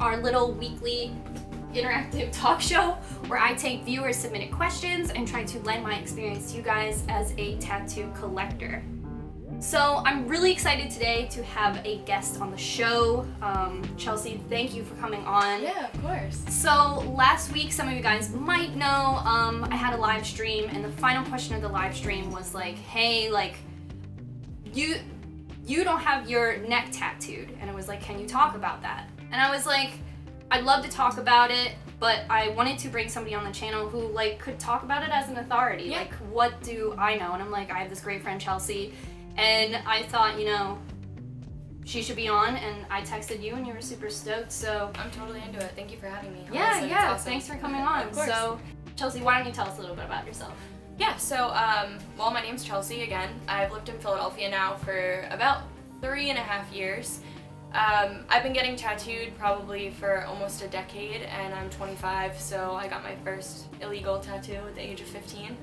our little weekly interactive talk show where I take viewer submitted questions and try to lend my experience to you guys as a tattoo collector. So I'm really excited today to have a guest on the show. Um, Chelsea, thank you for coming on. Yeah, of course. So last week, some of you guys might know, um, I had a live stream, and the final question of the live stream was like, "Hey, like, you, you don't have your neck tattooed," and it was like, "Can you talk about that?" And I was like, "I'd love to talk about it." But I wanted to bring somebody on the channel who like could talk about it as an authority. Yeah. Like, what do I know? And I'm like, I have this great friend Chelsea, and I thought, you know, she should be on. And I texted you, and you were super stoked. So I'm totally into it. Thank you for having me. yeah, Honestly, yeah. awesome. Thanks for coming on. Of course. So, Chelsea, why don't you tell us a little bit about yourself? Yeah, so, um, well, my name's Chelsea again. I've lived in Philadelphia now for about three and a half years. Um, I've been getting tattooed probably for almost a decade, and I'm 25, so I got my first illegal tattoo at the age of 15.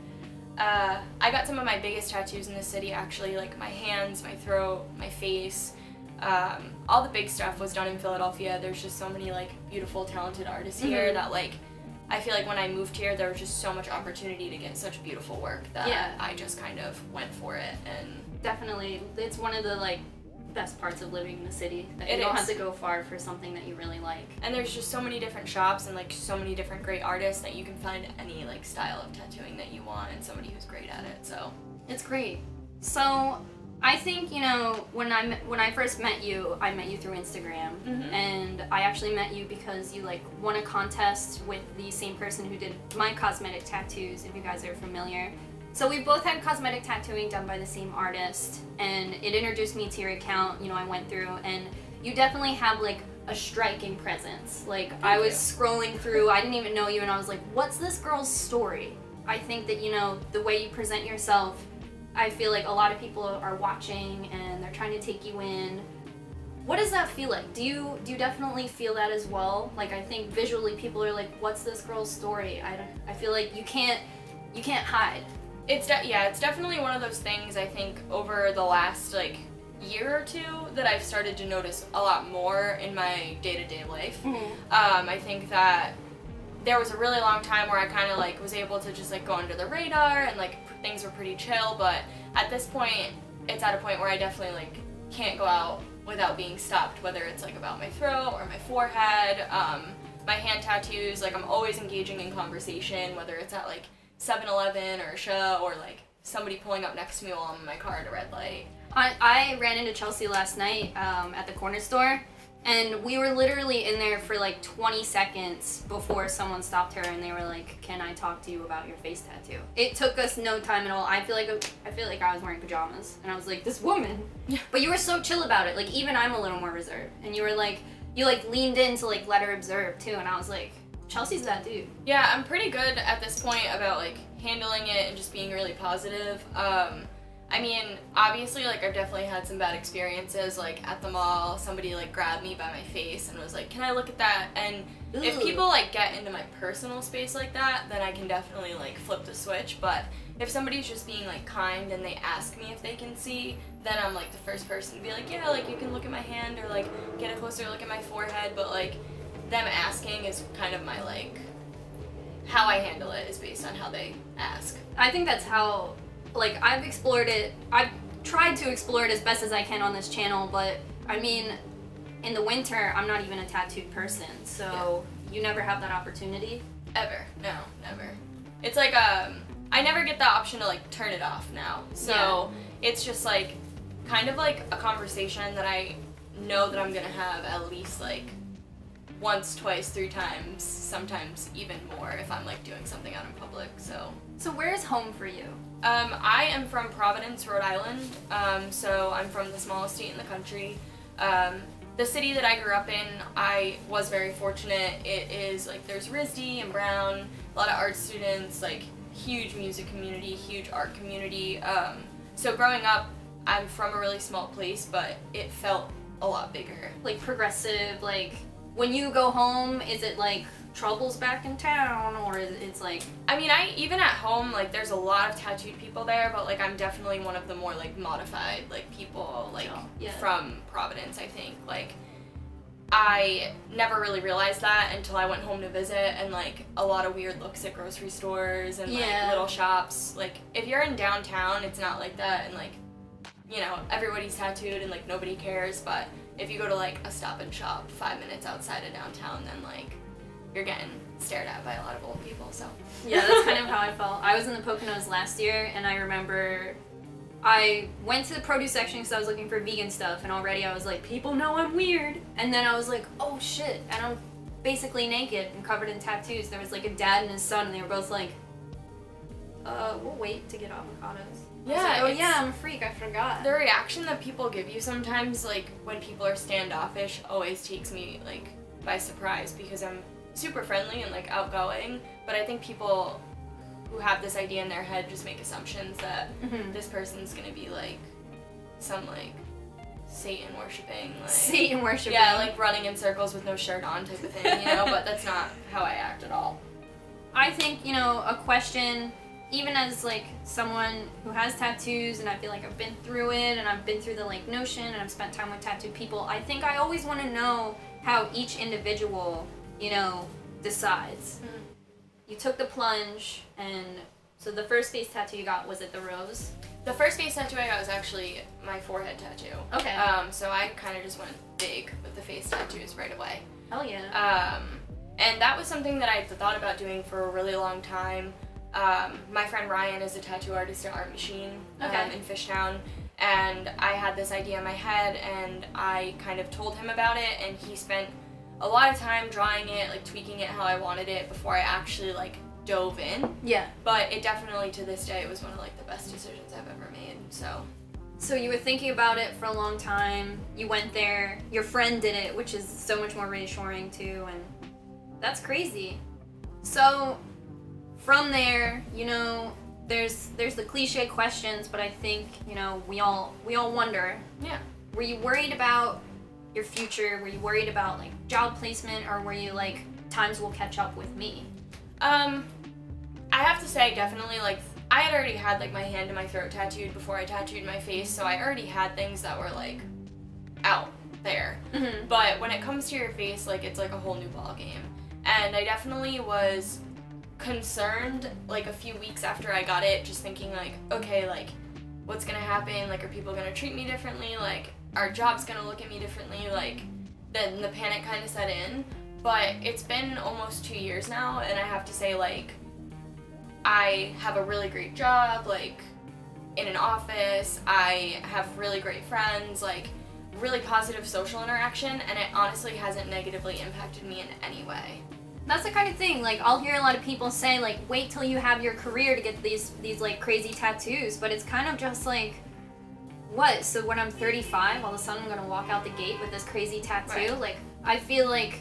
Uh, I got some of my biggest tattoos in the city actually, like my hands, my throat, my face. Um, all the big stuff was done in Philadelphia. There's just so many like beautiful, talented artists here Mhm. that like I feel like when I moved here, there was just so much opportunity to get such beautiful work that Yeah. I just kind of went for it. And Definitely, it's one of the like best parts of living in the city that It you don't is. have to go far for something that you really like. and there's just so many different shops and like so many different great artists that you can find any like style of tattooing that you want and somebody who's great at it. So It's great. So, I think you know when I when I first met you, I met you through Instagram, Mhm. and I actually met you because you like won a contest with the same person who did my cosmetic tattoos. If you guys are familiar. So we both had cosmetic tattooing done by the same artist, and it introduced me to your account. You know, I went through, and you definitely have like a striking presence. Like I Thank was scrolling through, I didn't even know you, and I was like, "What's this girl's story?" I think that you know the way you present yourself. I feel like a lot of people are watching and they're trying to take you in. What does that feel like? Do you do you definitely feel that as well? Like I think visually people are like, "What's this girl's story?" I don't. I feel like you can't you can't hide. It's yeah, it's definitely one of those things I think over the last like year or two that I've started to notice a lot more in my day-to-day life. Um, I think that there was a really long time where I kind of like was able to just like go under the radar and like things were pretty chill, but at this point it's at a point where I definitely like can't go out without being stopped, whether it's like about my throat or my forehead, um, my hand tattoos, like I'm always engaging in conversation, whether it's at like 7-Eleven or a show or like somebody pulling up next to me while I'm in my car at a red light. I, I ran into Chelsea last night um, at the corner store, and we were literally in there for like 20 seconds before someone stopped her and they were like, "Can I talk to you about your face tattoo?" It took us no time at all. I feel like I feel like I was wearing pajamas, and I was like, "This woman." Yeah. But you were so chill about it. Like even I'm a little more reserved, and you were like, you like leaned in to like let her observe too, and I was like, Chelsea's that dude. Yeah, I'm pretty good at this point about like handling it and just being really positive. Um, I mean, obviously, like I've definitely had some bad experiences. Like at the mall, somebody like grabbed me by my face and was like, "Can I look at that?" And if people like get into my personal space like that, then I can definitely like flip the switch. But if somebody's just being like kind and they ask me if they can see, then I'm like the first person to be like, "Yeah, like you can look at my hand or like get a closer look at my forehead." But like them asking is kind of my like how I handle it is based on how they ask. I think that's how, like, I've explored it. I've tried to explore it as best as I can on this channel, but I mean, in the winter, I'm not even a tattooed person, so you never have that opportunity. Ever. No, never. It's like um I never get the option to like turn it off now. So it's just like kind of like a conversation that I know that I'm gonna have at least like once, twice, three times, sometimes even more if I'm like doing something out in public. So So, where's home for you? Um, I am from Providence, Rhode Island. Um, so I'm from the smallest state in the country. Um, the city that I grew up in, I was very fortunate. It is like there's RISD and Brown, a lot of art students, like huge music community, huge art community. Um, so growing up, I'm from a really small place, but it felt a lot bigger. Like progressive, like when you go home, is it like troubles back in town or is it's like I mean, I even at home like there's a lot of tattooed people there, but like I'm definitely one of the more like modified like people like yeah. from Providence, I think. Like I never really realized that until I went home to visit and like a lot of weird looks at grocery stores and Yeah. like little shops. Like if you're in downtown, it's not like that and like you know, everybody's tattooed and like nobody cares, but if you go to like a stop and shop 5 minutes outside of downtown, then like you're getting stared at by a lot of old people, so Yeah, that's kind of how I felt. I was in the Poconos last year, and I remember I went to the produce section because I was looking for vegan stuff, and already I was like, people know I'm weird. And then I was like, oh shit, and I'm basically naked and covered in tattoos. There was like a dad and his son, and they were both like, uh, we'll wait to get avocados. Yeah, like, oh yeah, I'm a freak. I forgot. the reaction that people give you sometimes like when people are standoffish always takes me like by surprise because i'm super friendly and like outgoing but i think people who have this idea in their head just make assumptions that Mhm. this person's gonna be like some like satan worshipping like Satan worshiping. yeah like running in circles with no shirt on type of thing you know but that's not how i act at all I think, you know, a question, even as like someone who has tattoos and I feel like I've been through it and I've been through the like notion and I've spent time with tattooed people, I think I always want to know how each individual, you know, decides. Mhm. You took the plunge and so the first face tattoo you got was it the rose? the first face tattoo i got was actually my forehead tattoo Okay. um, so i kind of just went big with the face tattoos right away Hell yeah. Um, and that was something that I thought about doing for a really long time. Um, my friend Ryan is a tattoo artist at Art Machine um, Okay. in Fishtown, and I had this idea in my head, and I kind of told him about it, and he spent a lot of time drawing it, like tweaking it how I wanted it before I actually like dove in. yeah. But it definitely to this day was one of like the best decisions I've ever made. So So you were thinking about it for a long time. You went there. Your friend did it, which is so much more reassuring too, and that's crazy. So from there, you know, there's there's the cliche questions, but I think you know we all we all wonder. Yeah. Were you worried about your future? Were you worried about like job placement, or were you like times will catch up with me? Um, I have to say, definitely, like, I had already had, like, my hand and my throat tattooed before I tattooed my face, so I already had things that were, like, out there. Mm-hmm. But when it comes to your face, like, it's like a whole new ball game. And I definitely was concerned, like, a few weeks after I got it, just thinking, like, okay, like, what's gonna happen? Like, are people gonna treat me differently? Like, are jobs gonna look at me differently? Like, then the panic kind of set in. But it's been almost two years now, and I have to say, like, I have a really great job, like, in an office. I have really great friends, like, really positive social interaction, and it honestly hasn't negatively impacted me in any way. That's the kind of thing. Like I'll hear a lot of people say, like, wait till you have your career to get these these like crazy tattoos. But it's kind of just like, what? So when I'm 35, all of a sudden I'm gonna walk out the gate with this crazy tattoo? Right. Like I feel like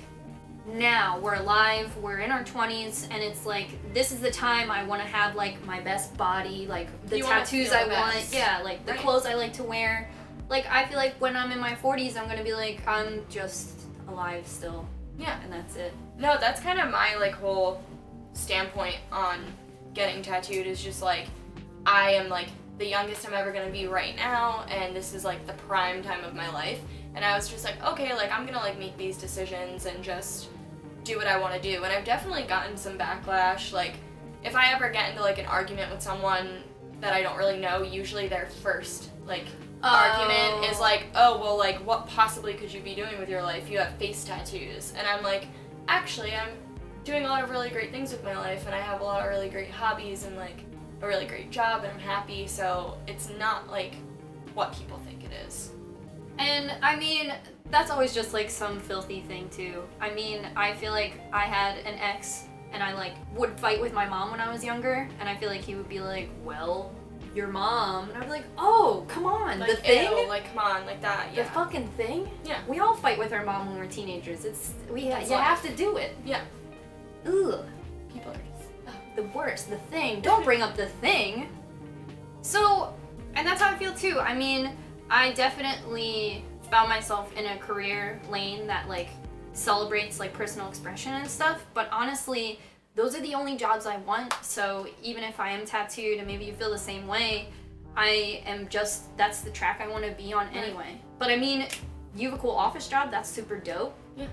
now we're alive, we're in our 20s, and it's like this is the time I want to have like my best body, like the You tattoos I the want, yeah, like the Right. clothes I like to wear. Like I feel like when I'm in my 40s, I'm gonna be like I'm just alive still, Yeah. and that's it. No, that's kind of my like whole standpoint on getting tattooed is just like I am like the youngest I'm ever gonna be right now, and this is like the prime time of my life. And I was just like, okay, like I'm gonna like make these decisions and just do what I want to do. And I've definitely gotten some backlash. Like if I ever get into like an argument with someone that I don't really know, usually their first like argument is Oh. like, oh well, like what possibly could you be doing with your life? You have face tattoos, and I'm like, actually, I'm doing a lot of really great things with my life, and I have a lot of really great hobbies and like a really great job, and I'm happy. So it's not like what people think it is. And I mean, that's always just like some filthy thing too. I mean, I feel like I had an ex and I like would fight with my mom when I was younger, and I feel like he would be like, "Well, your mom," and I'd be like, "Oh, come on, Like, the thing, ew, like come on, like that, the fucking thing." Yeah. we all fight with our mom when we're teenagers. It's we That's you life. have to do it. Yeah. Ugh. People are just. the worst, the thing. Don't bring up the thing. So, And that's how I feel too. I mean, I definitely found myself in a career lane that like celebrates like personal expression and stuff, but honestly, those are the only jobs I want. So even if I am tattooed and maybe you feel the same way, I am just that's the track I want to be on anyway. But I mean, you have a cool office job. That's super dope. Yeah.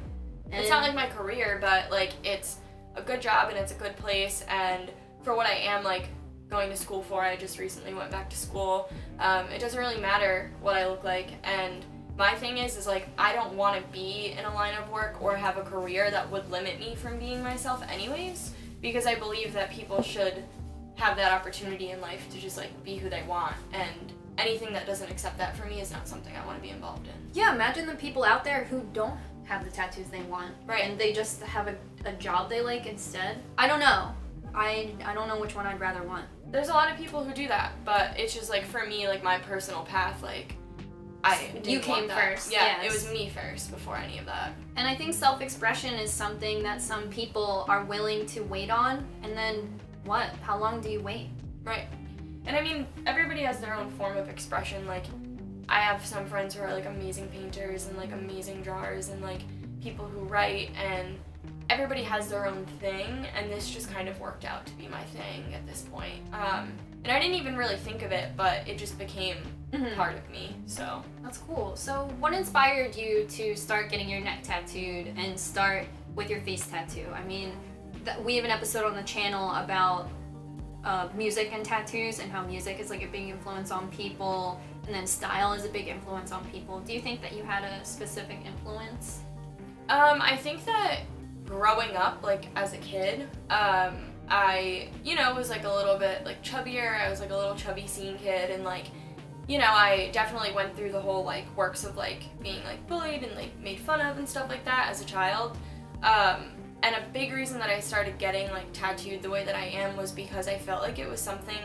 it's not like my career, but like it's a good job and it's a good place. And for what I am like going to school for, I just recently went back to school. Um, it doesn't really matter what I look like. And my thing is, is like I don't want to be in a line of work or have a career that would limit me from being myself, anyways. Because I believe that people should have that opportunity in life to just like be who they want and anything that doesn't accept that for me is not something I want to be involved in. Yeah, imagine the people out there who don't have the tattoos they want. Right. And they just have a, a job they like instead. I don't know. I, I don't know which one I'd rather want. There's a lot of people who do that, but it's just like for me, like my personal path, like I you came first. Yeah, yes. it was me first before any of that. And I think self-expression is something that some people are willing to wait on, and then what? How long do you wait? Right. And I mean, everybody has their own form of expression. Like, I have some friends who are like amazing painters and like amazing drawers and like people who write and everybody has their own thing and this just kind of worked out to be my thing at this point. Um, and I didn't even really think of it, but it just became mm-hmm. part of me. So that's cool. So what inspired you to start getting your neck tattooed and start with your face tattoo? I mean, th- we have an episode on the channel about uh, music and tattoos and how music is like a big influence on people and then style is a big influence on people. Do you think that you had a specific influence? Um, I think that growing up, like as a kid, um, I, you know, was like a little bit like chubbier. I was like a little chubby scene kid and like, you know, I definitely went through the whole like works of like being like bullied and like made fun of and stuff like that as a child. Um, and a big reason that I started getting like tattooed the way that I am was because I felt like it was something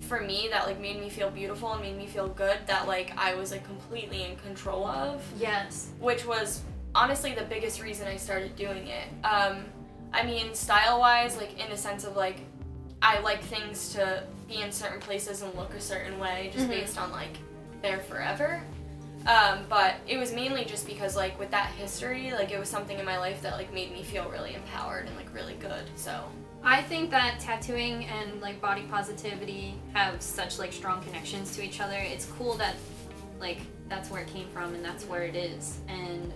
for me that like made me feel beautiful and made me feel good that like I was like completely in control of. Yes. Which was honestly the biggest reason I started doing it. Um, I mean, style wise, like in the sense of like, I like things to be in certain places and look a certain way just mm-hmm. based on like they're forever. Um, but it was mainly just because like with that history, like it was something in my life that like made me feel really empowered and like really good. So I think that tattooing and like body positivity have such like strong connections to each other. It's cool that like that's where it came from and that's where it is. And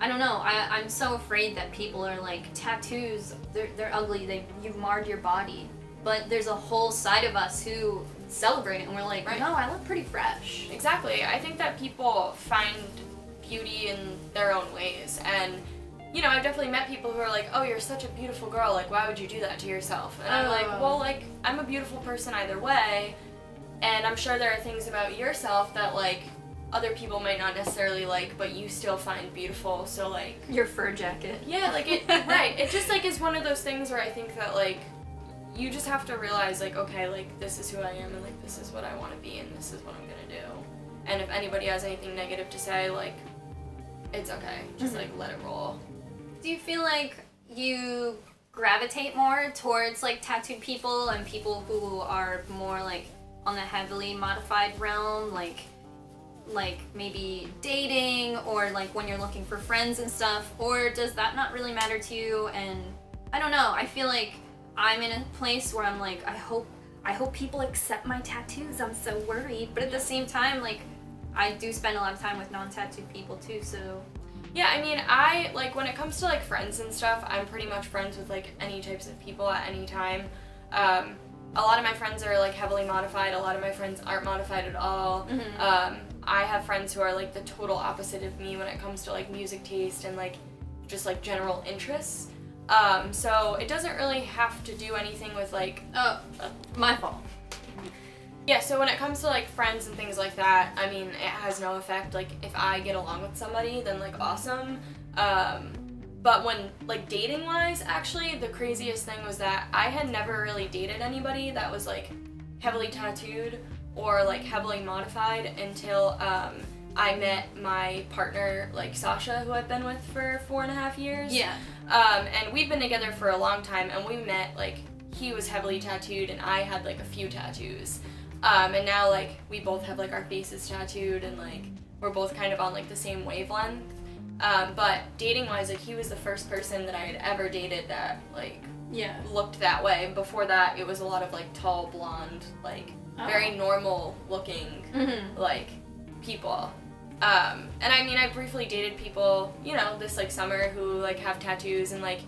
I don't know. I, I'm so afraid that people are like tattoos. They're, they're ugly. They you've marred your body. But there's a whole side of us who celebrate it and we're like, right. no, I look pretty fresh. Exactly. I think that people find beauty in their own ways and you know, I've definitely met people who are like, "Oh, you're such a beautiful girl. Like, why would you do that to yourself?" And I'm like, oh. "Well, like, I'm a beautiful person either way, and I'm sure there are things about yourself that like other people might not necessarily like, but you still find beautiful. So like your fur jacket. Yeah, like it right. It just like is one of those things where I think that like you just have to realize like okay, like this is who I am and like this is what I want to be and this is what I'm gonna do. And if anybody has anything negative to say, like it's okay. Just mm-hmm. like let it roll. Do you feel like you gravitate more towards like tattooed people and people who are more like on the heavily modified realm, like like maybe dating or like when you're looking for friends and stuff or does that not really matter to you? And I don't know I feel like I'm in a place where I'm like I hope I hope people accept my tattoos I'm so worried. But at the same time like I do spend a lot of time with non-tattooed people too so. Yeah I mean I like when it comes to like friends and stuff I'm pretty much friends with like any types of people at any time. Um, a lot of my friends are like heavily modified a lot of my friends aren't modified at all. Mm-hmm. um, I have friends who are like the total opposite of me when it comes to like music taste and like just like general interests. Um, so it doesn't really have to do anything with like oh uh, my fault. Yeah, so when it comes to like friends and things like that, I mean, it has no effect. Like if I get along with somebody, then like awesome. Um, but when like dating wise, actually, the craziest thing was that I had never really dated anybody that was like heavily tattooed or like heavily modified until um, I met my partner, like Sasha, who I've been with for four and a half years. Yeah. Um, and we've been together for a long time, and we met like he was heavily tattooed, and I had like a few tattoos. Um, and now like we both have like our faces tattooed and like we're both kind of on like the same wavelength. Um, but dating wise, like he was the first person that I had ever dated that like Yeah. looked that way. Before that, it was a lot of like tall, blonde, like Oh. very normal looking Mm-hmm. like people. Um, and I mean, I briefly dated people, you know, this like summer who like have tattoos and like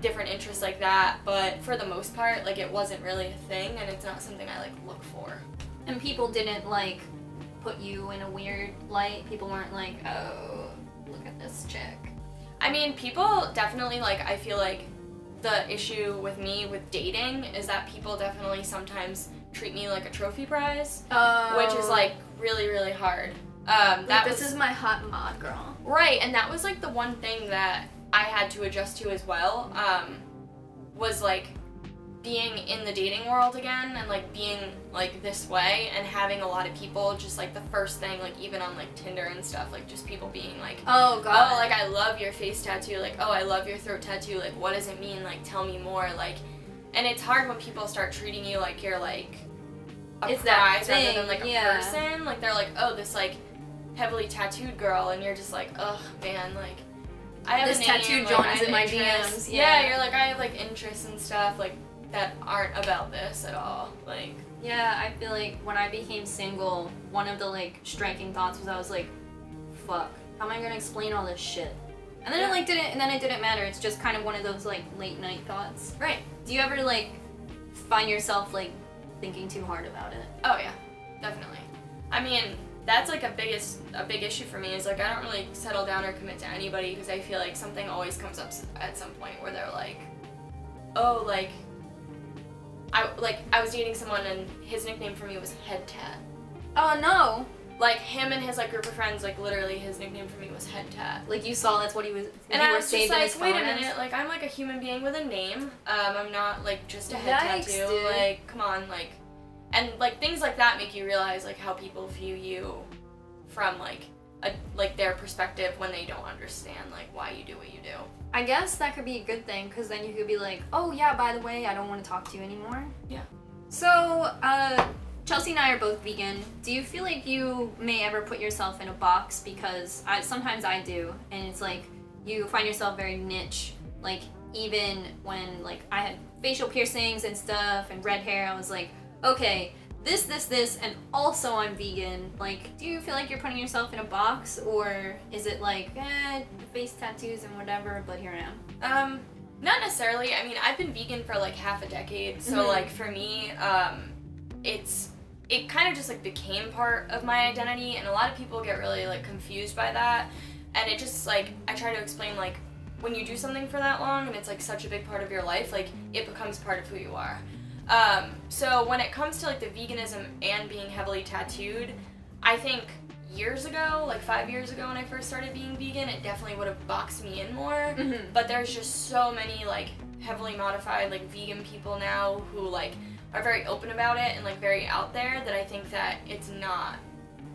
different interests like that. But for the most part, like it wasn't really a thing, and it's not something I like look for. And people didn't like put you in a weird light. People weren't like, oh, look at this chick. I mean, people definitely like. I feel like the issue with me with dating is that people definitely sometimes treat me like a trophy prize, Oh. which is like really really hard. Um, that this was is my hot mod girl. Right, and that was like the one thing that I had to adjust to as well. Um, was like being in the dating world again and like being like this way and having a lot of people just like the first thing like even on like Tinder and stuff like just people being like Oh god oh like I love your face tattoo like oh I love your throat tattoo like what does it mean like tell me more like and it's hard when people start treating you like you're like a It's that prize rather thing, than like a yeah. person like they're like oh this like heavily tattooed girl and you're just like ugh man like I have This a name, tattooed John is in my interests. DMs, yeah yeah. you're like I have like interests and stuff like that aren't about this at all like Yeah, I feel like when I became single, one of the like striking thoughts was I was like, fuck, how am I gonna explain all this shit? And then Yeah. it like didn't and then it didn't matter. It's just kind of one of those like late night thoughts. right Do you ever like find yourself like thinking too hard about it? Oh yeah, definitely. I mean, that's like a biggest a big issue for me is like I don't really settle down or commit to anybody because I feel like something always comes up at some point where they're like, oh like. I like I was dating someone and his nickname for me was Head Tat. Oh no! Like him and his like group of friends, like literally his nickname for me was Head Tat. Like you saw that's what he was. And I were was just like, wait a minute, like I'm like a human being with a name. Um, I'm not like just a head Yikes, tattoo. dude. Like, come on, like, and like things like that make you realize like how people view you from like a like their perspective when they don't understand like why you do what you do. I guess that could be a good thing because then you could be like, oh yeah, by the way, I don't want to talk to you anymore. Yeah. So, uh, Chelsea and I are both vegan. Do you feel like you may ever put yourself in a box? Because I, sometimes I do, and it's like you find yourself very niche. Like even when like I had facial piercings and stuff and red hair, I was like, okay, this, this, this, and also I'm vegan. Like, do you feel like you're putting yourself in a box, or is it like, eh, face tattoos and whatever, but here I am? Um, not necessarily. I mean, I've been vegan for like half a decade, so Mhm. like for me, um, it's it kind of just like became part of my identity, and a lot of people get really like confused by that, and it just like I try to explain like when you do something for that long and it's like such a big part of your life, like it becomes part of who you are. Um, so when it comes to like the veganism and being heavily tattooed, I think years ago, like five years ago when I first started being vegan, it definitely would have boxed me in more. Mhm. But there's just so many like heavily modified like vegan people now who like are very open about it and like very out there that I think that it's not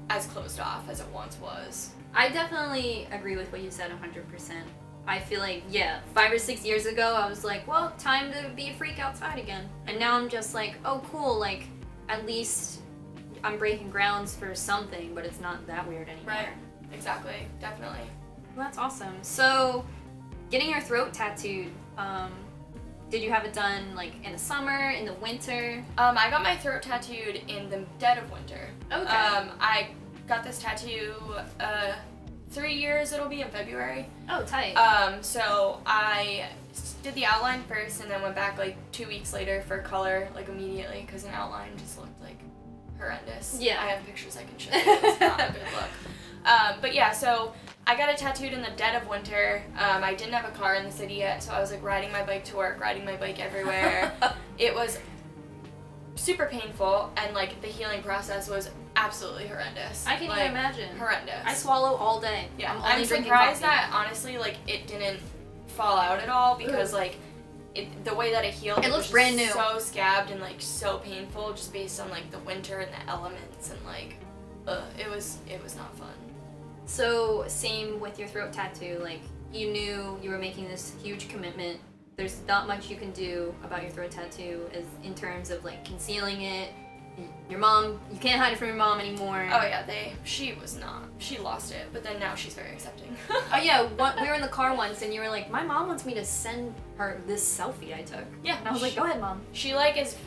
as closed off as it once was. I definitely agree with what you said 100%. I feel like, yeah, five or six years ago, I was like, well, time to be a freak outside again. And now I'm just like, oh, cool, like, at least I'm breaking grounds for something, but it's not that weird anymore. Right. Exactly. Definitely. Well, that's awesome. So, getting your throat tattooed, um, did you have it done, like, in the summer, in the winter? Um, I got my throat tattooed in the dead of winter. Okay. Um, I got this tattoo uh, three years. It'll be in February. oh, tight. Um, so I did the outline first, and then went back like two weeks later for color, like immediately, because an outline just looked like horrendous. Yeah. I have pictures I can show you. It's not a good look. Um, but yeah, so I got it tattooed in the dead of winter. Um, I didn't have a car in the city yet, so I was like riding my bike to work, riding my bike everywhere. it was super painful, and like the healing process was absolutely horrendous. I can like, even imagine. Horrendous. I swallow all day. Yeah, I'm, I'm, surprised coffee. that honestly, like it didn't fall out at all because like it, the way that it healed, It was looks brand new. So scabbed and like so painful, just based on like the winter and the elements and like, ugh, it was it was not fun. So same with your throat tattoo. Like you knew you were making this huge commitment. There's not much you can do about your throat tattoo as in terms of like concealing it, your mom, you can't hide it from your mom anymore. Oh yeah, they. She was not. She lost it, but then now she's very accepting. Oh yeah, one, we were in the car once, and you were like, "My mom wants me to send her this selfie I took." Yeah, and I was like, "Go ahead, mom." she like is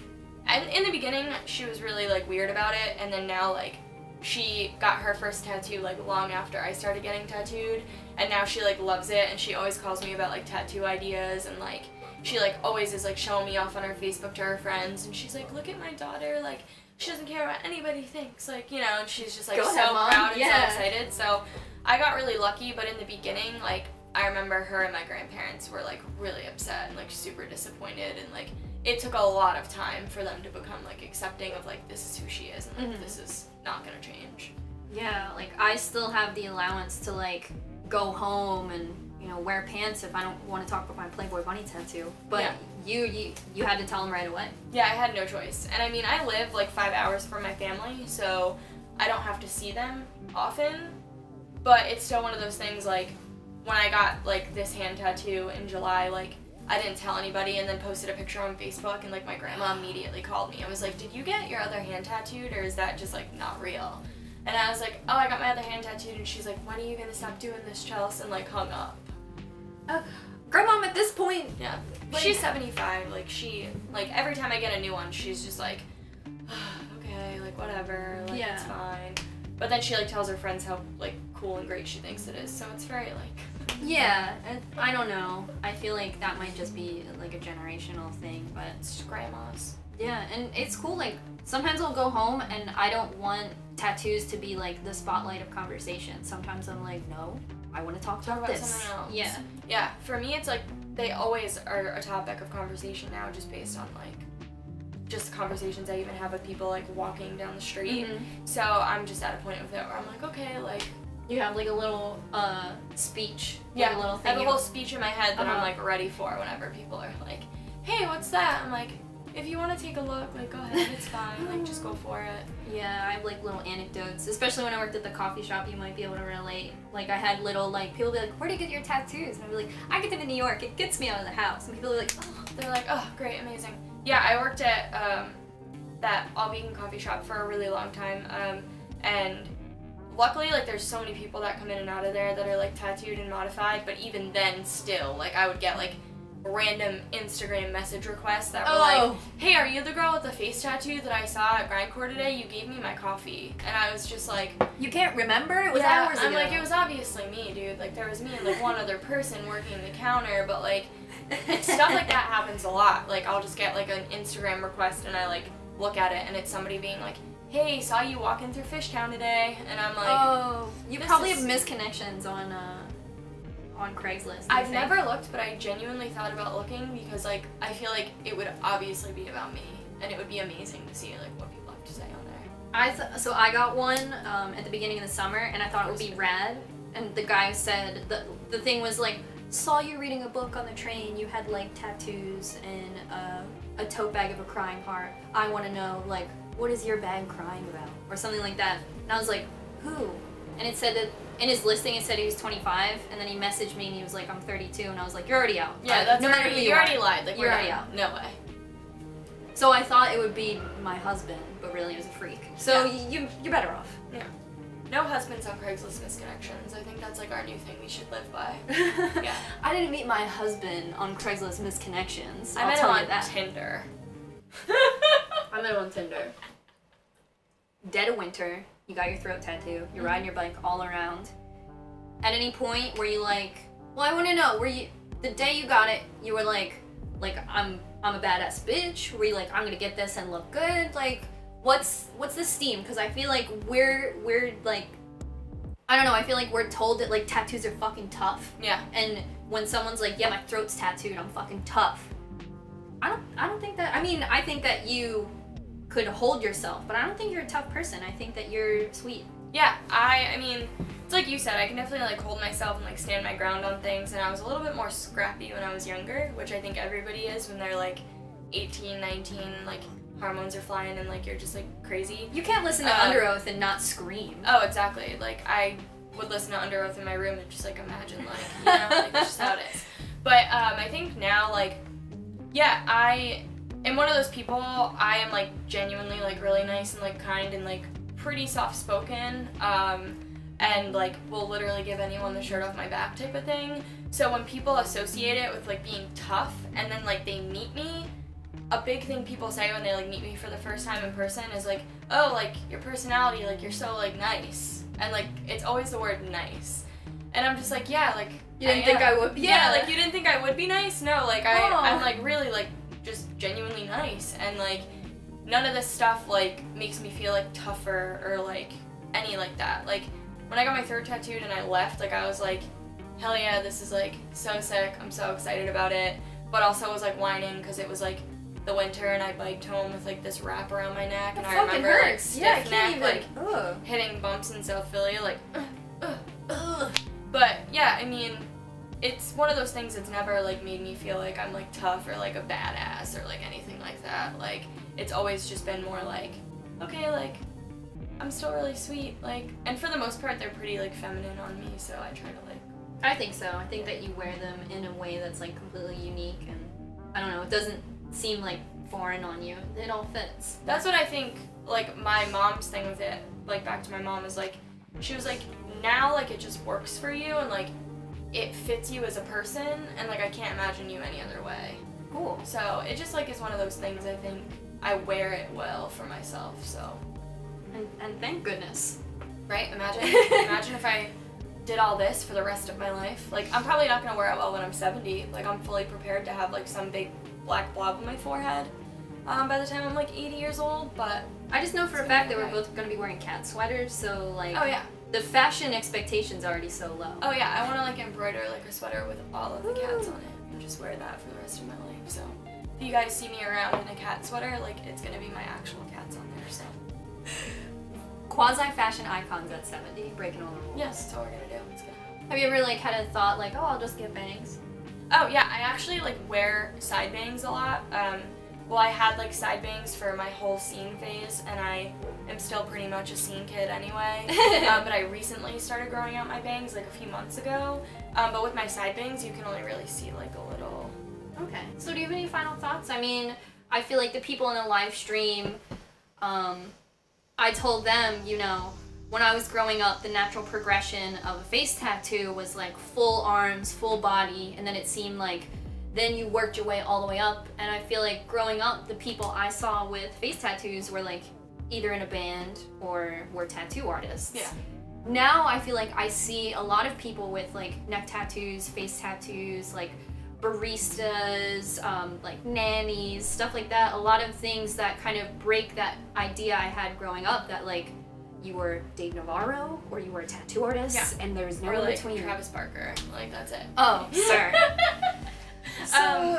and in the beginning she was really like weird about it and then now like she got her first tattoo like long after I started getting tattooed and now she like loves it and she always calls me about like tattoo ideas and like she like always is like showing me off on her Facebook to her friends and she's like look at my daughter like she doesn't care what anybody thinks like you know and she's just like Go so ahead, proud and Yeah. so excited so I got really lucky but in the beginning like I remember her and my grandparents were like really upset and like super disappointed and like it took a lot of time for them to become like accepting of like this is who she is and like Mhm. this is not gonna change. Yeah, like I still have the allowance to like go home and you know wear pants if I don't want to talk about my Playboy bunny tattoo. But Yeah. you, you you had to tell them right away. Yeah, I had no choice. And I mean I live like five hours from my family, so I don't have to see them often. But it's still one of those things like when I got like this hand tattoo in July, like I didn't tell anybody and then posted a picture on Facebook and like my grandma immediately called me. I was like, Did you get your other hand tattooed or is that just like not real? And I was like, Oh, I got my other hand tattooed and she's like, When are you gonna stop doing this, Chelsea? And like hung up. Grandma, at this point, Yeah. Like- she's 75. Like, she, like, every time I get a new one, she's just like, ah, okay, like, whatever. Like, it's Yeah. fine. But then she, like, tells her friends how, like, cool and great she thinks it is. So it's very, like, yeah, and I don't know. I feel like that might just be like a generational thing, but it's just grandma's. yeah, and it's cool. Like sometimes I'll go home and I don't want tattoos to be like the spotlight of conversation. Sometimes I'm like, no, I want to talk Talk about about this. something else. Yeah. Yeah, for me, it's like, they always are a topic of conversation now just based on, like, just conversations I even have with people, like, walking down the street. Mhm. So I'm just at a point with it where I'm like, okay, like, You have like a little uh speech. like Yeah, a little I have a whole speech in my head that I'm Uh-huh. like ready for whenever people are like, "Hey, what's that?" I'm like, "If you want to take a look, like go ahead, it's fine. Like just go for it." Yeah, I have like little anecdotes, especially when I worked at the coffee shop. You might be able to relate. Like I had little like people be like, "Where do you get your tattoos?" And I'd be like, "I get them in New York. It gets me out of the house." And people are like, "Oh, They're like, "Oh, great, amazing." Yeah, I worked at um, that all vegan coffee shop for a really long time, um, and luckily, like, there's so many people that come in and out of there that are like tattooed and modified. But even then, still, like, I would get like random Instagram message requests that were like, oh, hey, are you the girl with the face tattoo that I saw at Grindcore today? You gave me my coffee. And I was just like, you can't remember? It was yeah, hours I'm ago." like, it was obviously me, dude. Like, there was me and like one other person working the counter, but like, stuff like that happens a lot. Like, I'll just get like an Instagram request and I like look at it and it's somebody being like, hey, saw you walking through Fishtown today. And I'm like, oh, you probably is- have misconnections on uh on Craigslist. I've think. never looked, but I genuinely thought about looking because like I feel like it would obviously be about me, and it would be amazing to see like what people have to say on there. I th- so I got one um, at the beginning of the summer, and I thought it would be rad. And the guy said the the thing was like, saw you reading a book on the train. You had like tattoos and uh, a tote bag of a crying heart. I want to know like what is your bag crying about or something like that. And I was like, who? And it said that in his listing it said he was 25, and then he messaged me and he was like, I'm 32, and I was like, you're already out. Yeah, that's no matter who you you already lied. Like You're already out. No way. So I thought it would be my husband, but really it was a freak. So Yeah. you you're better off. yeah No husbands on Craigslist misconnections. I think that's like our new thing we should live by. Yeah. I didn't meet my husband on Craigslist misconnections. I met him on that. Tinder. I met him on Tinder. Dead of winter, you got your throat tattoo. You're riding your bike all around. At any point where you like, well, I want to know where you the day you got it, you were like, like I'm I'm a badass bitch. Were you like I'm gonna get this and look good? Like, what's what's the steam? Because I feel like we're we're like, I don't know. I feel like we're told that like tattoos are fucking tough. yeah. And when someone's like, "Yeah, my throat's tattooed. I'm fucking tough." I don't. I don't think that. I mean, I think that you could hold yourself, but I don't think you're a tough person. I think that you're sweet. Yeah. I. I mean, it's like you said. I can definitely like hold myself and like stand my ground on things. And I was a little bit more scrappy when I was younger, which I think everybody is when they're like 18, 19. Like hormones are flying and like you're just like crazy. You can't listen to Um, Underoath and not scream. Oh, exactly. Like I would listen to Underoath in my room and just like imagine like you know like that's just how it is. But um, I think now like yeah I am one of those people. I am like genuinely like really nice and like kind and like pretty soft spoken. Um, and like will literally give anyone the shirt off my back type of thing. So when people associate it with like being tough and then like they meet me, a big thing people say when they like meet me for the first time in person is like, "Oh, like your personality, like you're so like nice." And like it's always the word nice. And I'm just like, "Yeah, like You didn't think am. I would be- Yeah, yeah. like you didn't think I would be nice? No, like I Oh. I'm like really like just genuinely nice and like none of this stuff like makes me feel like tougher or like any like that. Like when I got my third tattooed and I left, like I was like, hell yeah, this is like so sick. I'm so excited about it. But also was like whining because it was like the winter and I biked home with like this wrap around my neck and I remember like hurts. stiff yeah, neck even. like Ugh. hitting bumps in South Philly like. But yeah, I mean, it's one of those things that's never like made me feel like I'm like tough or like a badass or like anything like that. Like it's always just been more like, okay, like I'm still really sweet. Like, and for the most part, they're pretty like feminine on me, so I try to like. I think so. I think that you wear them in a way that's like completely unique and I don't know, it doesn't seem like foreign on you. It all fits. That's what I think. Like my mom's thing with it, like back to my mom is like, she was like, now like it just works for you and like it fits you as a person and like I can't imagine you any other way. Cool. So it just like is one of those things I think I wear it well for myself. So And, and thank goodness. right, imagine imagine if I did all this for the rest of my life. Like I'm probably not gonna wear it well when I'm 70. Like I'm fully prepared to have like some big black blob on my forehead um, by the time I'm like 80 years old. But I just know for a fact gonna that we're both going to be wearing cat sweaters, so like oh yeah, the fashion expectations already so low. oh yeah, I want to like embroider like a sweater with all of the cats on it and just wear that for the rest of my life. So if you guys see me around in a cat sweater, like it's gonna be my actual cats on there. So Quasi fashion icons at 70, breaking all the rules. yes, that's what we're gonna do. It's gonna happen. Have you ever like had a thought like, oh, I'll just get bangs? Oh yeah, I actually like wear side bangs a lot. Um, well, I had like side bangs for my whole scene phase, and I am still pretty much a scene kid anyway. um, but I recently started growing out my bangs like a few months ago. Um, but with my side bangs, you can only really see like a little. Okay. So do you have any final thoughts? I mean, I feel like the people in the live stream, um, I told them, you know, when I was growing up, the natural progression of a face tattoo was like full arms, full body, and then it seemed like then you worked your way all the way up. And I feel like growing up, the people I saw with face tattoos were like either in a band or were tattoo artists. Yeah. Now I feel like I see a lot of people with like neck tattoos, face tattoos, like baristas, um, like nannies, stuff like that. A lot of things that kind of break that idea I had growing up that like you were Dave Navarro or you were a tattoo artist Yeah. and there's no or in like between. Travis Barker. Like that's it. Oh, sir. so Um,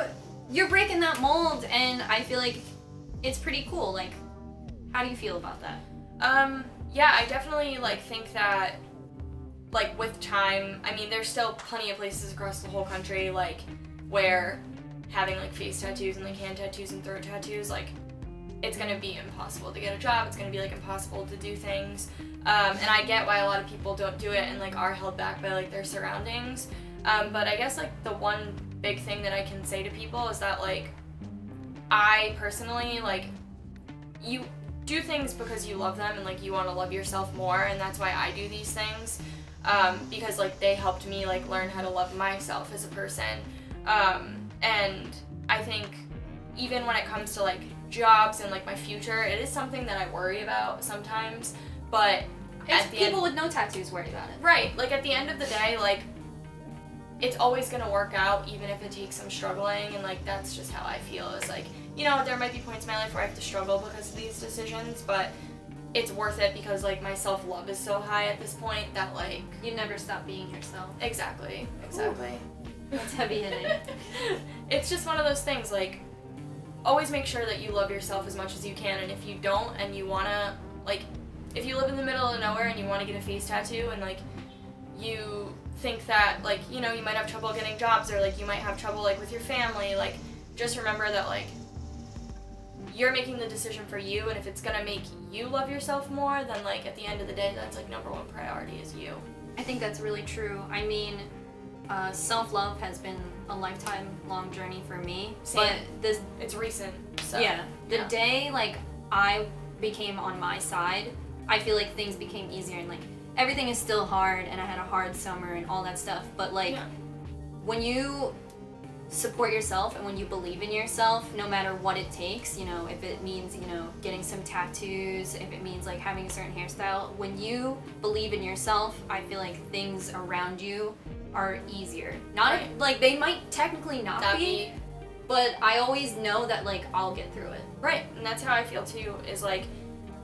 you're breaking that mold and I feel like it's pretty cool. Like, how do you feel about that? Um, yeah, I definitely like think that like with time, I mean there's still plenty of places across the whole country like where having like face tattoos and like hand tattoos and throat tattoos like it's gonna be impossible to get a job. It's gonna be like impossible to do things. Um, and I get why a lot of people don't do it and like are held back by like their surroundings. Um, but I guess like the one big thing that I can say to people is that like I personally like you do things because you love them and like you want to love yourself more and that's why I do these things um, because like they helped me like learn how to love myself as a person um, and I think even when it comes to like jobs and like my future it is something that I worry about sometimes but It's at the people end, with no tattoos worry about it. right like at the end of the day like it's always gonna work out even if it takes some struggling and like that's just how I feel is like you know there might be points in my life where I have to struggle because of these decisions but it's worth it because like my self-love is so high at this point that like You never stop being yourself. exactly exactly That's heavy hitting. it's just one of those things like always make sure that you love yourself as much as you can and if you don't and you want to like if you live in the middle of nowhere and you want to get a face tattoo and like you think that like you know you might have trouble getting jobs or like you might have trouble like with your family like just remember that like you're making the decision for you and if it's gonna make you love yourself more then like at the end of the day that's like number one priority is you I think that's really true. I mean, uh, self love has been a lifetime long journey for me. Same. But this, it's recent So, yeah. The yeah. day like I became on my side, I feel like things became easier and like everything is still hard and I had a hard summer and all that stuff. But like Yeah. when you support yourself and when you believe in yourself, no matter what it takes, you know, if it means, you know, getting some tattoos, if it means like having a certain hairstyle, when you believe in yourself, I feel like things around you are easier. Not Right. like they might technically not That be, be but I always know that like I'll get through it. Right, and that's how I feel too. Is like,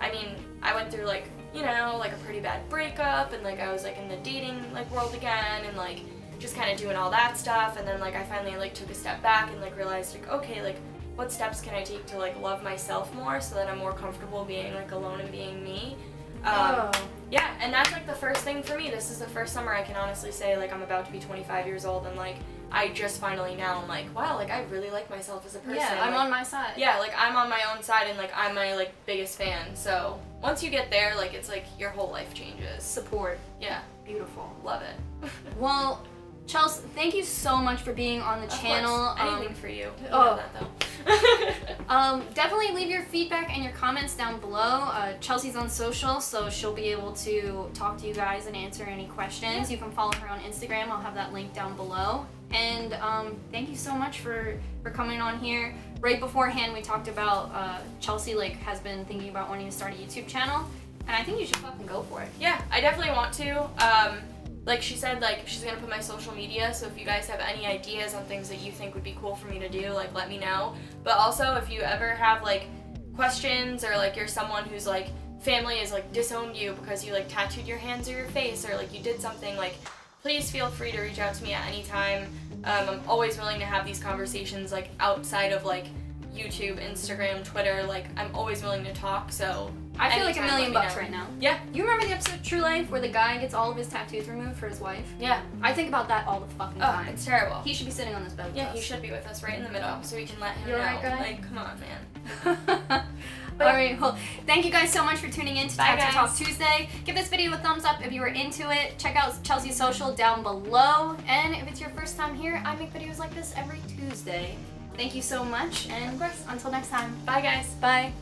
I mean, I went through like, you know, like a pretty bad breakup, and like I was like in the dating like world again, and like just kind of doing all that stuff, and then like I finally like took a step back and like realized like, okay, like what steps can I take to like love myself more so that I'm more comfortable being like alone and being me. Um, Yeah, and that's like the first thing for me. This is the first summer I can honestly say like I'm about to be 25 years old, and like I just finally now I'm like, wow, like I really like myself as a person. yeah, I'm like, on my side. yeah, like I'm on my own side and like I'm my like biggest fan. So once you get there, like it's like your whole life changes. Support. Yeah, Beautiful. love it. Well, Chelsea, thank you so much for being on the Of channel. course, Um, anything for you. You oh. know that though. Um, definitely leave your feedback and your comments down below. Uh, Chelsea's on social, so she'll be able to talk to you guys and answer any questions. You can follow her on Instagram. I'll have that link down below. And um, thank you so much for for coming on here. Right beforehand, we talked about uh, Chelsea like has been thinking about wanting to start a YouTube channel, and I think you should fucking go for it. yeah, I definitely want to. Um, like she said, like she's gonna put my social media. So if you guys have any ideas on things that you think would be cool for me to do, like let me know. But also, if you ever have like questions or like you're someone who's like family has like disowned you because you like tattooed your hands or your face or like you did something like please feel free to reach out to me at any time um, i'm always willing to have these conversations like outside of like youtube instagram twitter like i'm always willing to talk so I feel like a million bucks know. right now. yeah You remember the episode True Life where the guy gets all of his tattoos removed for his wife? yeah I think about that all the fucking oh time. it's terrible He should be sitting on this bed with yeah us. he should be with us right in the middle so we can let him You know alright, guy? like come on man All right, well, thank you guys so much for tuning in to Bye, Tattoo Talk. Tuesday. Give this video a thumbs up if you were into it. Check out Chelsea's social down below. And if it's your first time here, I make videos like this every Tuesday. Thank you so much, and of course, until next time, bye guys bye.